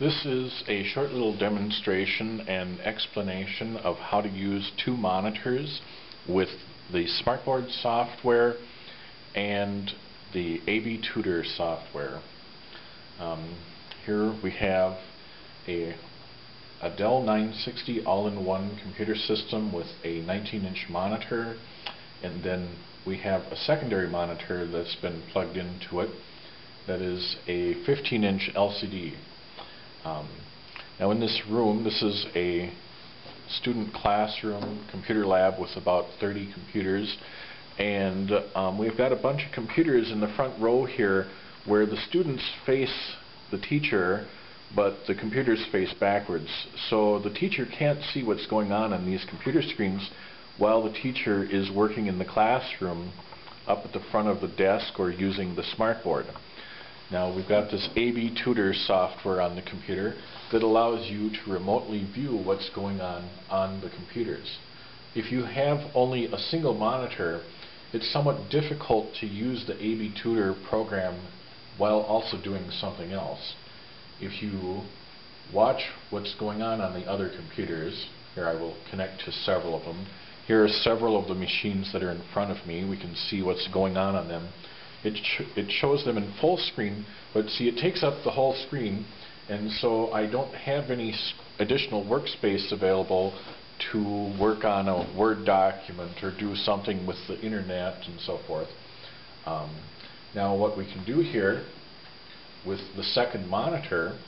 This is a short little demonstration and explanation of how to use two monitors with the Smartboard software and the AB Tutor software. Um, here we have a, a Dell 960 all-in-one computer system with a 19-inch monitor and then we have a secondary monitor that's been plugged into it that is a 15-inch LCD um, now in this room, this is a student classroom computer lab with about 30 computers and um, we've got a bunch of computers in the front row here where the students face the teacher but the computers face backwards so the teacher can't see what's going on on these computer screens while the teacher is working in the classroom up at the front of the desk or using the smartboard. Now we've got this AB Tutor software on the computer that allows you to remotely view what's going on on the computers. If you have only a single monitor, it's somewhat difficult to use the AB Tutor program while also doing something else. If you watch what's going on on the other computers, here I will connect to several of them. Here are several of the machines that are in front of me. We can see what's going on on them it, sh it shows them in full screen, but see it takes up the whole screen and so I don't have any additional workspace available to work on a Word document or do something with the internet and so forth. Um, now what we can do here with the second monitor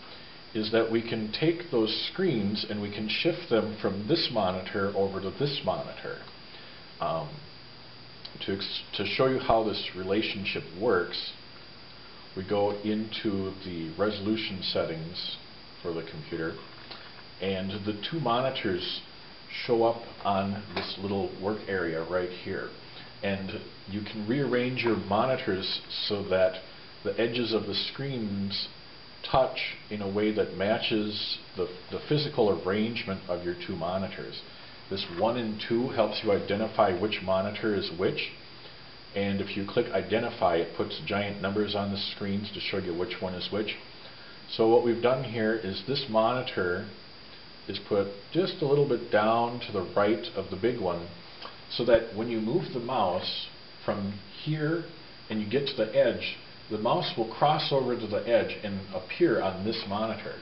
is that we can take those screens and we can shift them from this monitor over to this monitor. Um, to, to show you how this relationship works, we go into the resolution settings for the computer and the two monitors show up on this little work area right here and you can rearrange your monitors so that the edges of the screens touch in a way that matches the, the physical arrangement of your two monitors. This 1 and 2 helps you identify which monitor is which. And if you click identify, it puts giant numbers on the screens to show you which one is which. So what we've done here is this monitor is put just a little bit down to the right of the big one so that when you move the mouse from here and you get to the edge, the mouse will cross over to the edge and appear on this monitor.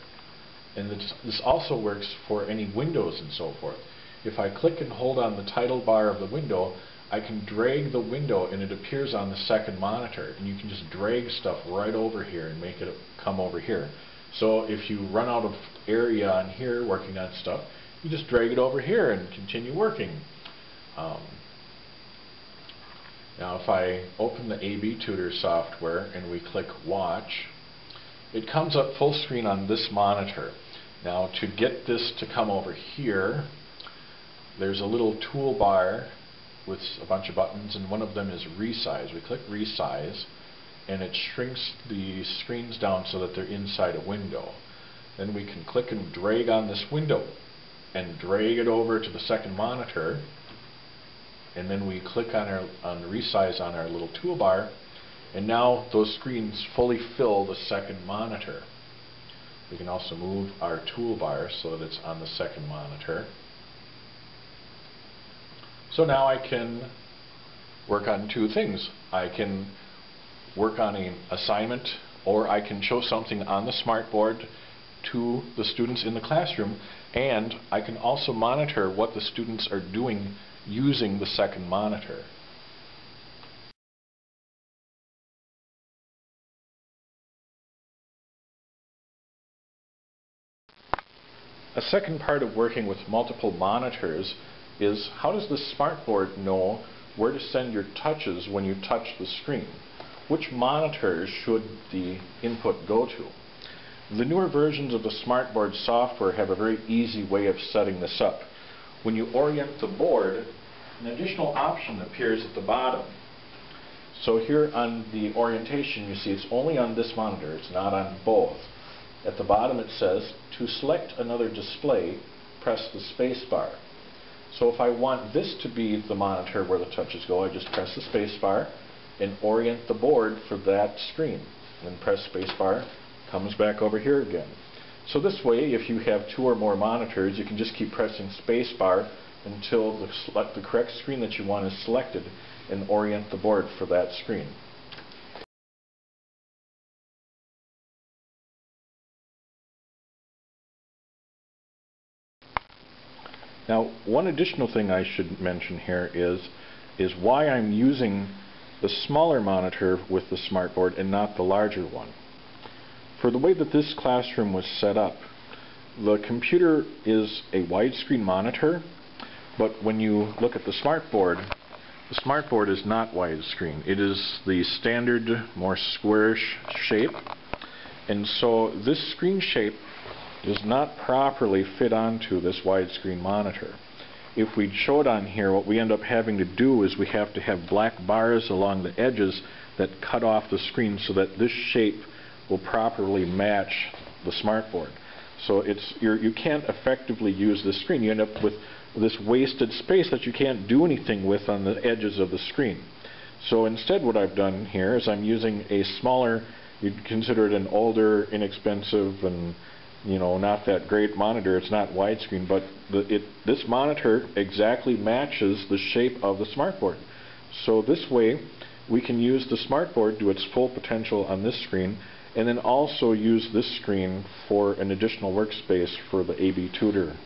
And this, this also works for any windows and so forth. If I click and hold on the title bar of the window, I can drag the window and it appears on the second monitor. And you can just drag stuff right over here and make it come over here. So if you run out of area on here working on stuff, you just drag it over here and continue working. Um, now if I open the AB Tutor software and we click Watch, it comes up full screen on this monitor. Now to get this to come over here, there's a little toolbar with a bunch of buttons and one of them is resize. We click resize and it shrinks the screens down so that they're inside a window. Then we can click and drag on this window and drag it over to the second monitor and then we click on our on resize on our little toolbar and now those screens fully fill the second monitor. We can also move our toolbar so that it's on the second monitor. So now I can work on two things. I can work on an assignment or I can show something on the smartboard to the students in the classroom and I can also monitor what the students are doing using the second monitor. A second part of working with multiple monitors is how does the smartboard know where to send your touches when you touch the screen? Which monitors should the input go to? The newer versions of the smartboard software have a very easy way of setting this up. When you orient the board, an additional option appears at the bottom. So here on the orientation, you see it's only on this monitor, it's not on both. At the bottom it says, to select another display, press the space bar. So if I want this to be the monitor where the touches go, I just press the spacebar and orient the board for that screen. Then press spacebar, comes back over here again. So this way, if you have two or more monitors, you can just keep pressing spacebar until the, the correct screen that you want is selected and orient the board for that screen. Now, one additional thing I should mention here is, is why I'm using the smaller monitor with the smartboard and not the larger one. For the way that this classroom was set up, the computer is a widescreen monitor, but when you look at the smartboard, the smartboard is not widescreen. It is the standard, more squarish shape, and so this screen shape does not properly fit onto this widescreen monitor. If we show it on here, what we end up having to do is we have to have black bars along the edges that cut off the screen so that this shape will properly match the smartboard. So it's you're, you can't effectively use this screen. You end up with this wasted space that you can't do anything with on the edges of the screen. So instead what I've done here is I'm using a smaller, you'd consider it an older, inexpensive, and you know, not that great monitor. It's not widescreen, but the, it, this monitor exactly matches the shape of the smartboard. So this way, we can use the smartboard to its full potential on this screen, and then also use this screen for an additional workspace for the AB tutor